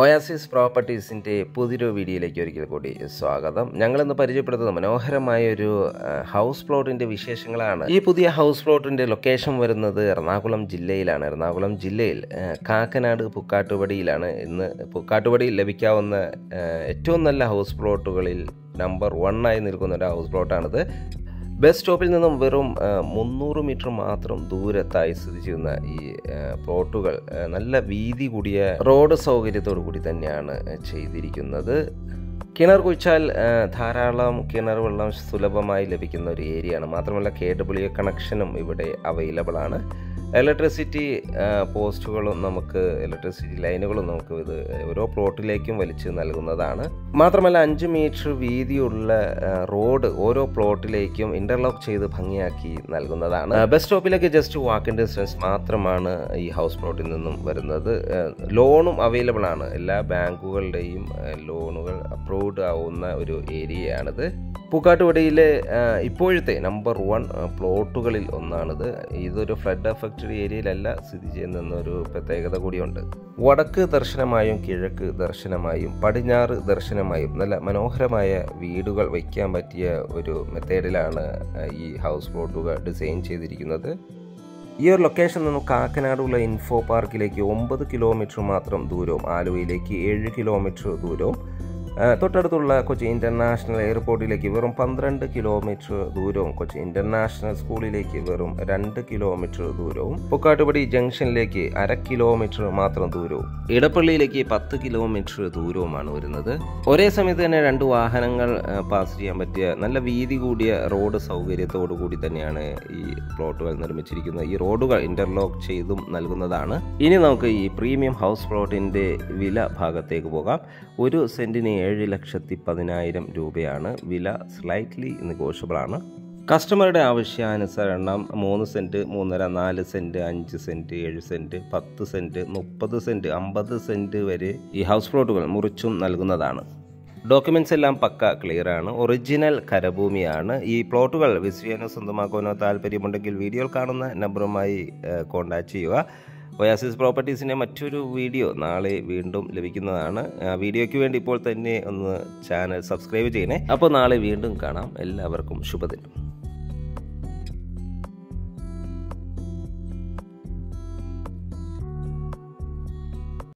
Oasis പ്രോപ്പർട്ടീസിന്റെ പുതിയൊരു വീഡിയോയിലേക്ക് ഒരിക്കൽ കൂടി സ്വാഗതം. ഞങ്ങളിന്ന് പരിചയപ്പെടുത്തുന്ന മനോഹരമായ ഒരു ഹൗസ് പ്ലോട്ടിന്റെ വിശേഷങ്ങളാണ്. ഈ പുതിയ ഹൗസ് പ്ലോട്ടിന്റെ ലൊക്കേഷൻ വരുന്നത് എറണാകുളം ജില്ലയിലാണ്. എറണാകുളം ജില്ലയിൽ കാക്കനാട് പുക്കാട്ടുപടിയിലാണ്. ഇന്ന് പുക്കാട്ടുപടിയിൽ ലഭിക്കാവുന്ന ഏറ്റവും നല്ല ഹൗസ് പ്ലോട്ടുകളിൽ നമ്പർ വൺ ആയി നിൽക്കുന്ന ഒരു ഹൗസ് പ്ലോട്ടാണിത് ബസ് സ്റ്റോപ്പിൽ നിന്നും വെറും മുന്നൂറ് മീറ്റർ മാത്രം ദൂരത്തായി സ്ഥിതി ചെയ്യുന്ന ഈ പ്ലോട്ടുകൾ നല്ല വീതി കൂടിയ റോഡ് സൗകര്യത്തോടു കൂടി തന്നെയാണ് ചെയ്തിരിക്കുന്നത്. കിണർ കുഴിച്ചാൽ ധാരാളം കിണർ വെള്ളം സുലഭമായി ലഭിക്കുന്ന ഒരു ഏരിയയാണ്. മാത്രമല്ല കെ ഡബ്ല്യു കണക്ഷനും ഇവിടെ അവൈലബിൾ ആണ് ഇലക്ട്രിസിറ്റി പോസ്റ്റുകളും നമുക്ക് ഇലക്ട്രിസിറ്റി ലൈനുകളും നമുക്ക് ഇത് ഓരോ പ്ലോട്ടിലേക്കും വലിച്ച് നൽകുന്നതാണ്. മാത്രമല്ല അഞ്ച് മീറ്റർ വീതിയുള്ള റോഡ് ഓരോ പ്ലോട്ടിലേക്കും ഇന്റർലോക്ക് ചെയ്ത് ഭംഗിയാക്കി നൽകുന്നതാണ്. ബസ് സ്റ്റോപ്പിലേക്ക് ജസ്റ്റ് വാക്കിംഗ് ഡിസ്റ്റൻസ് മാത്രമാണ് ഈ ഹൗസ് പ്ലോട്ടിൽ നിന്നും വരുന്നത്. ലോണും അവൈലബിൾ ആണ്. എല്ലാ ബാങ്കുകളുടെയും ലോണുകൾ ലോണുകൾ അപ്രൂവ്ഡ് ആവുന്ന ഒരു ഏരിയയാണിത്. പൂക്കാട്ടുപടിയിലെ ഇപ്പോഴത്തെ നമ്പർ വൺ പ്ലോട്ടുകളിൽ ഒന്നാണിത്. ഇതൊരു ഫ്ലഡ് അഫക്റ്റഡ് ഏരിയയിലല്ല സ്ഥിതി ചെയ്യുന്നൊരു പ്രത്യേകത കൂടിയുണ്ട്. വടക്ക് ദർശനമായും കിഴക്ക് ദർശനമായും പടിഞ്ഞാറ് ദർശനമായും നല്ല മനോഹരമായ വീടുകൾ വയ്ക്കാൻ പറ്റിയ ഒരു മെത്തേഡിലാണ് ഈ ഹൗസ് പ്ലോട്ടുകൾ ഡിസൈൻ ചെയ്തിരിക്കുന്നത്. ഈ ഒരു ലൊക്കേഷൻ നിന്നും കാക്കനാടുള്ള ഇൻഫോ പാർക്കിലേക്ക് ഒമ്പത് കിലോമീറ്റർ മാത്രം ദൂരവും ആലുവയിലേക്ക് ഏഴ് കിലോമീറ്റർ ദൂരവും തൊട്ടടുത്തുള്ള കൊച്ചി ഇന്റർനാഷണൽ എയർപോർട്ടിലേക്ക് വെറും പന്ത്രണ്ട് കിലോമീറ്റർ ദൂരവും കൊച്ചി ഇന്റർനാഷണൽ സ്കൂളിലേക്ക് വെറും രണ്ട് കിലോമീറ്റർ ദൂരവും പൂക്കാട്ടുപടി ജംഗ്ഷനിലേക്ക് അര കിലോമീറ്റർ മാത്രം ദൂരവും ഇടപ്പള്ളിയിലേക്ക് പത്ത് കിലോമീറ്റർ ദൂരവുമാണ് വരുന്നത്. ഒരേ സമയത്ത് തന്നെ രണ്ട് വാഹനങ്ങൾ പാസ് ചെയ്യാൻ പറ്റിയ നല്ല വീതി കൂടിയ റോഡ് സൗകര്യത്തോടു കൂടി തന്നെയാണ് ഈ പ്ലോട്ടുകൾ നിർമ്മിച്ചിരിക്കുന്നത്. ഈ റോഡുകൾ ഇന്റർലോക്ക് ചെയ്തും നൽകുന്നതാണ്. ഇനി നമുക്ക് ഈ പ്രീമിയം ഹൗസ് പ്ലോട്ടിന്റെ വില ഭാഗത്തേക്ക് പോകാം. ഒരു സെന്റിന് ഏഴ് ലക്ഷത്തി പതിനായിരം രൂപയാണ് വില സ്ലൈറ്റ്ലി നെഗോഷ്യബിളാണ് കസ്റ്റമറുടെ ആവശ്യാനുസരണം മൂന്ന് സെന്റ് മൂന്നര നാല് സെന്റ് അഞ്ച് സെന്റ് ഏഴ് സെന്റ് പത്ത് സെന്റ് മുപ്പത് സെന്റ് അമ്പത് സെന്റ് വരെ ഈ ഹൗസ് പ്ലോട്ടുകൾ മുറിച്ചും നൽകുന്നതാണ്. ഡോക്യുമെന്റ്സ് എല്ലാം പക്ക ക്ലിയർ ആണ്. ഒറിജിനൽ കരഭൂമിയാണ്. ഈ പ്ലോട്ടുകൾ വിസിയാനോ സ്വന്തമാക്കാനോ താല്പര്യമുണ്ടെങ്കിൽ വീഡിയോയിൽ കാണുന്ന നമ്പറുമായി കോൺടാക്റ്റ് ചെയ്യുക. ഒയാസിസ് പ്രോപ്പർട്ടീസിന്റെ മറ്റൊരു വീഡിയോ നാളെ വീണ്ടും ലഭിക്കുന്നതാണ്. ആ വീഡിയോയ്ക്ക് വേണ്ടി ഇപ്പോൾ തന്നെ ഒന്ന് ചാനൽ സബ്സ്ക്രൈബ് ചെയ്യണേ. അപ്പോൾ നാളെ വീണ്ടും കാണാം. എല്ലാവർക്കും ശുഭദിനം.